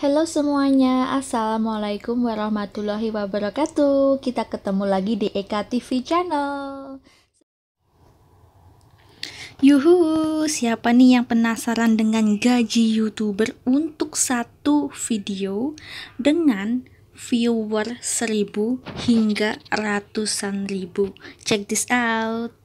Halo semuanya, Assalamualaikum warahmatullahi wabarakatuh. Kita ketemu lagi di Eka TV Channel. Yuhu, siapa nih yang penasaran dengan gaji youtuber untuk satu video dengan viewer seribu hingga ratusan ribu? Check this out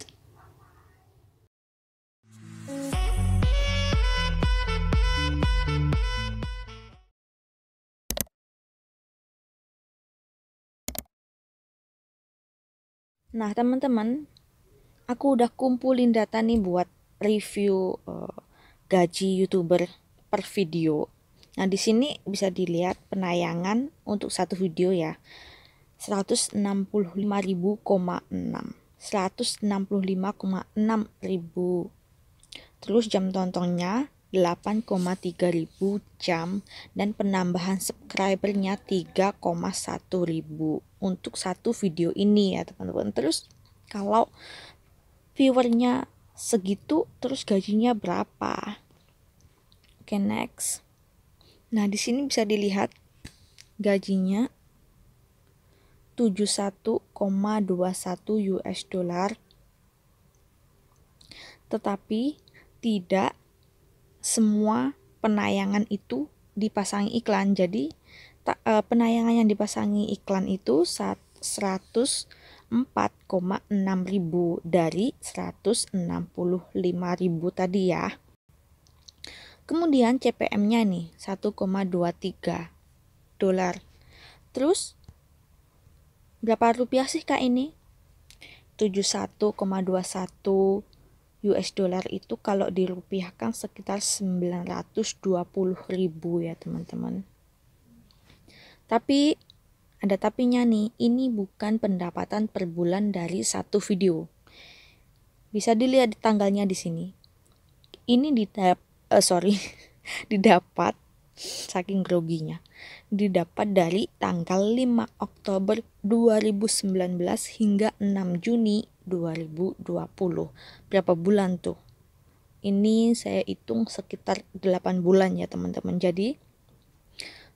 Nah teman-teman, aku udah kumpulin data nih buat review uh, gaji youtuber per video. Nah di sini bisa dilihat penayangan untuk satu video ya, 165.000,6, 165,6 ribu. Terus jam tontonnya 8,3 ribu jam dan penambahan subscribernya 3,1 ribu untuk satu video ini ya teman-teman. Terus kalau viewernya segitu terus gajinya berapa? Oke okay, next. Nah di sini bisa dilihat gajinya 71,21 US dollar. Tetapi tidak semua penayangan itu dipasangi iklan jadi uh, penayangan yang dipasangi iklan itu 104,6 ribu dari 165 ribu tadi ya. Kemudian CPM-nya nih 1,23 dolar. Terus berapa rupiah sih kak ini? 71,21 US dollar itu kalau dirupiahkan sekitar 920 ribu ya teman-teman. Tapi ada tapinya nih, ini bukan pendapatan per bulan dari satu video. Bisa dilihat di tanggalnya di sini. Ini didap uh, sorry, didapat saking groginya. Didapat dari tanggal 5 Oktober 2019 hingga 6 Juni 2020. Berapa bulan tuh? Ini saya hitung sekitar 8 bulan ya teman-teman. Jadi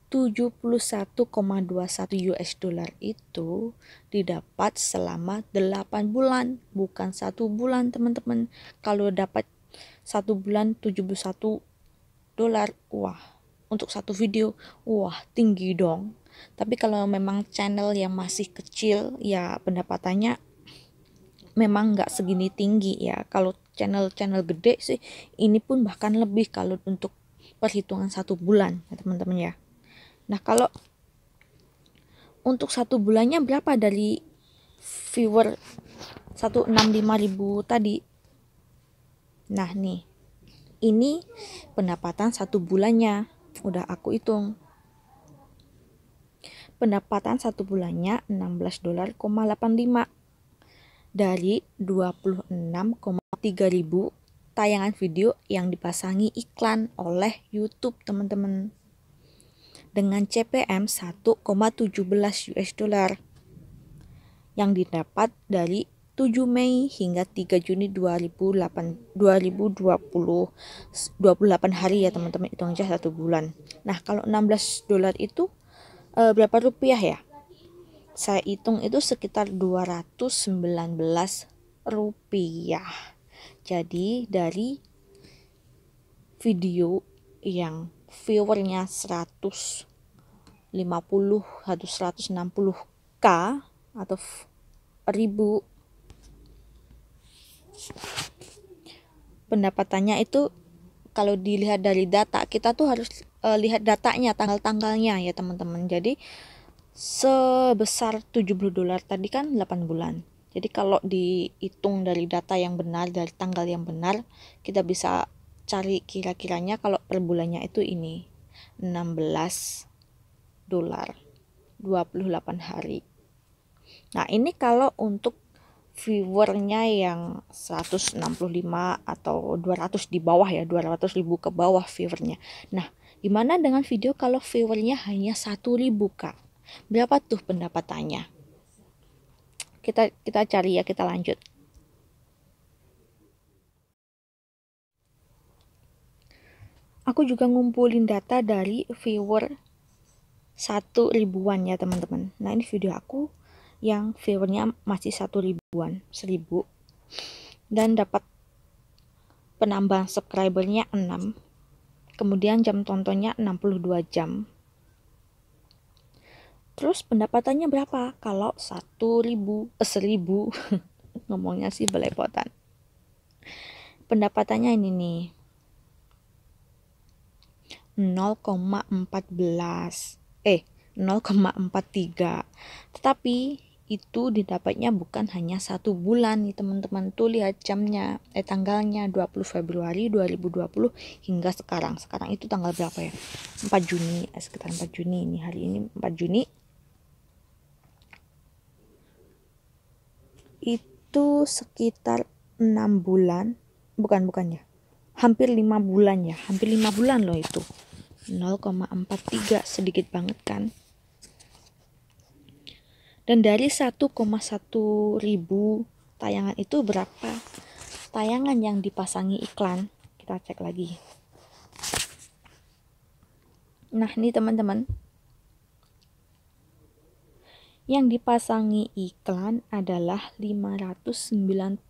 71,21 US dollar itu didapat selama 8 bulan, bukan satu bulan teman-teman. Kalau dapat satu bulan 71 dolar, wah untuk satu video, wah tinggi dong. Tapi kalau memang channel yang masih kecil, ya pendapatannya memang nggak segini tinggi ya. Kalau channel-channel gede sih, ini pun bahkan lebih kalau untuk perhitungan satu bulan ya teman-teman ya. Nah, kalau untuk satu bulannya berapa dari viewer 165 ribu tadi? Nah, nih. Ini pendapatan satu bulannya. Udah aku hitung. Pendapatan satu bulannya 16 dolar, 85 dari 26,3 ribu tayangan video yang dipasangi iklan oleh YouTube teman-teman. Dengan CPM 1,17 US dollar yang didapat dari 7 Mei hingga 3 Juni 2008, 2020 28 hari ya teman-teman. Itu aja satu bulan. Nah kalau 16 dolar itu e, berapa rupiah ya saya hitung itu sekitar 219 rupiah. Jadi dari video yang viewernya 150 atau 160k atau ribu. Pendapatannya itu kalau dilihat dari data kita tuh harus uh, lihat datanya tanggal-tanggalnya ya teman-teman. Jadi sebesar 70 dolar tadi kan 8 bulan. Jadi kalau dihitung dari data yang benar dari tanggal yang benar kita bisa cari kira-kiranya kalau per bulannya itu ini 16 dolar 28 hari. Nah ini kalau untuk viewernya yang 165 atau 200 di bawah ya 200 ribu ke bawah viewernya. Nah gimana dengan video kalau viewernya hanya 1000 kak berapa tuh pendapatannya? Kita kita cari ya kita lanjut. Aku juga ngumpulin data dari viewer satu ribuan ya teman-teman. Nah ini video aku yang viewernya masih satu ribuan seribu. Dan dapat penambahan subscribernya 6 kemudian jam tontonnya 62 jam terus pendapatannya berapa? Kalau 1000 eh, 1000 ngomongnya sih belepotan. Pendapatannya ini nih. 0,14 eh 0,43 tetapi itu didapatnya bukan hanya satu bulan nih teman-teman. Tuh lihat jamnya. Eh tanggalnya 20 Februari 2020 hingga sekarang. Sekarang itu tanggal berapa ya? 4 Juni. Eh, sekitar 4 Juni ini. Hari ini 4 Juni itu sekitar 6 bulan bukan bukan ya hampir 5 bulan ya hampir 5 bulan loh itu 0,43 sedikit banget kan dan dari 1,1 ribu tayangan itu berapa tayangan yang dipasangi iklan? Kita cek lagi. Nah, ini teman-teman. Yang dipasangi iklan adalah 590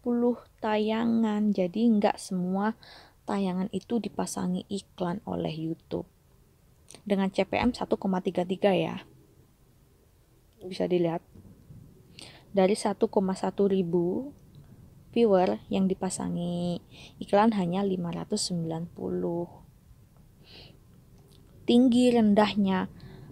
tayangan. Jadi nggak semua tayangan itu dipasangi iklan oleh YouTube. Dengan CPM 1,33 ya bisa dilihat dari 1,1 ribu viewer yang dipasangi iklan hanya 590 tinggi rendahnya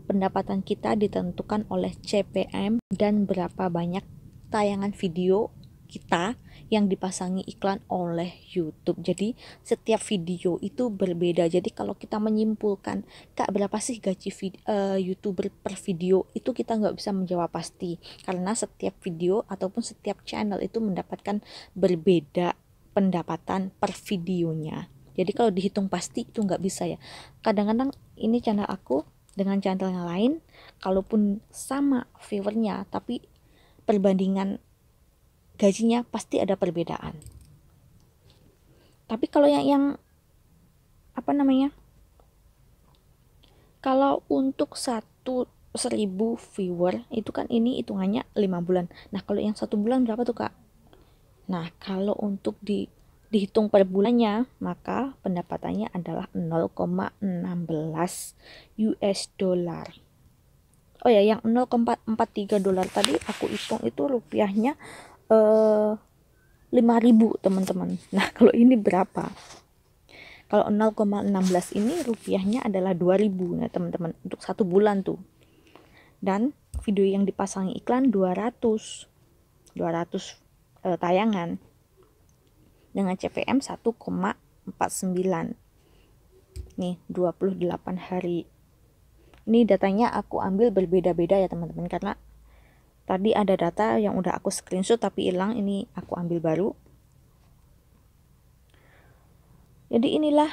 pendapatan kita ditentukan oleh CPM dan berapa banyak tayangan video kita yang dipasangi iklan oleh YouTube. Jadi setiap video itu berbeda. Jadi kalau kita menyimpulkan kak berapa sih gaji vid uh, youtuber per video itu kita nggak bisa menjawab pasti karena setiap video ataupun setiap channel itu mendapatkan berbeda pendapatan per videonya. Jadi kalau dihitung pasti itu nggak bisa ya. Kadang-kadang ini channel aku dengan channel yang lain, kalaupun sama viewernya, tapi perbandingan gajinya pasti ada perbedaan. Tapi kalau yang yang apa namanya? Kalau untuk satu seribu viewer itu kan ini hitungannya lima bulan. Nah kalau yang satu bulan berapa tuh kak? Nah kalau untuk di dihitung per bulannya maka pendapatannya adalah 0,16 US dollar. Oh ya yang 0,43 dolar tadi aku hitung itu rupiahnya eh, 5000 teman-teman. Nah kalau ini berapa? Kalau 0,16 ini rupiahnya adalah 2000 ya teman-teman untuk satu bulan tuh. Dan video yang dipasangi iklan 200 200 eh, tayangan dengan CPM 1,49 nih 28 hari. Ini datanya aku ambil berbeda-beda ya teman-teman karena tadi ada data yang udah aku screenshot tapi hilang ini aku ambil baru. Jadi inilah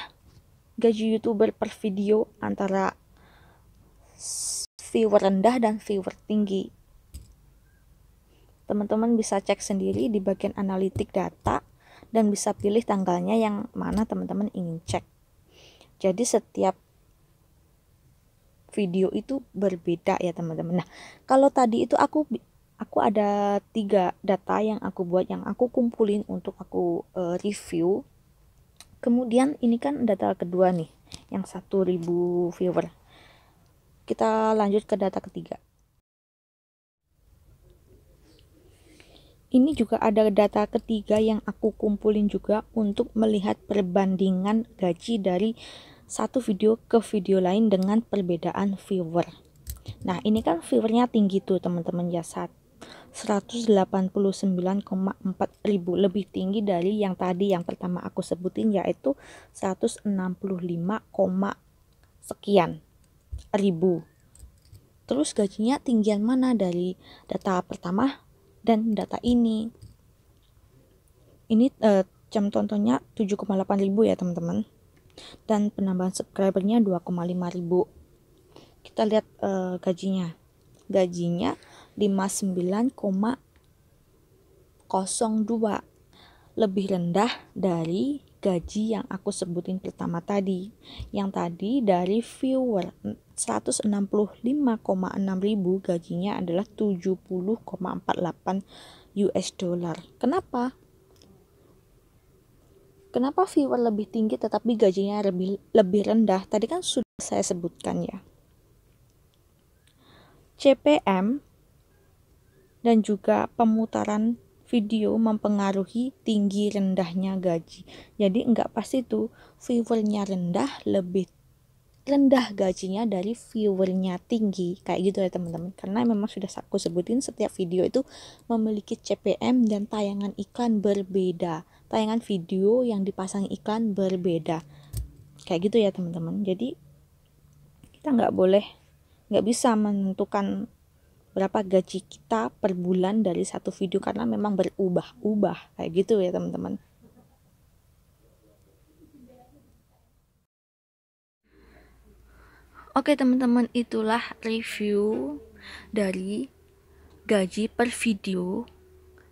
gaji youtuber per video antara viewer rendah dan viewer tinggi. Teman-teman bisa cek sendiri di bagian analitik data dan bisa pilih tanggalnya yang mana teman-teman ingin cek jadi setiap video itu berbeda ya teman-teman. Nah kalau tadi itu aku aku ada tiga data yang aku buat yang aku kumpulin untuk aku uh, review. Kemudian ini kan data kedua nih yang 1000 viewer. Kita lanjut ke data ketiga. Ini juga ada data ketiga yang aku kumpulin juga untuk melihat perbandingan gaji dari satu video ke video lain dengan perbedaan viewer. Nah, ini kan viewernya tinggi tuh teman-teman ya 189,4 ribu lebih tinggi dari yang tadi yang pertama aku sebutin yaitu 165, sekian ribu. Terus gajinya tinggian mana dari data pertama dan data ini? Ini eh, jam tontonnya 7,8 ribu ya teman-teman. Dan penambahan subscribernya 2,5 ribu. Kita lihat uh, gajinya. Gajinya 59,02 lebih rendah dari gaji yang aku sebutin pertama tadi. Yang tadi dari viewer 165,6 ribu gajinya adalah 70,48 US dollar. Kenapa? Kenapa viewer lebih tinggi tetapi gajinya lebih lebih rendah? Tadi kan sudah saya sebutkan ya. CPM dan juga pemutaran video mempengaruhi tinggi rendahnya gaji. Jadi enggak pasti tuh viewernya rendah lebih rendah gajinya dari viewernya tinggi. Kayak gitu ya teman-teman. Karena memang sudah aku sebutin setiap video itu memiliki CPM dan tayangan iklan berbeda. Tayangan video yang dipasang iklan berbeda. Kayak gitu ya teman-teman. Jadi kita nggak boleh nggak bisa menentukan berapa gaji kita per bulan dari satu video karena memang berubah-ubah kayak gitu ya teman-teman Oke teman-teman itulah review dari gaji per video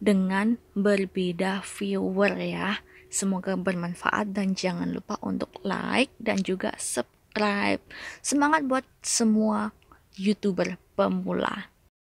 dengan berbeda viewer ya. Semoga bermanfaat dan jangan lupa untuk like dan juga subscribe. Semangat buat semua YouTuber pemula.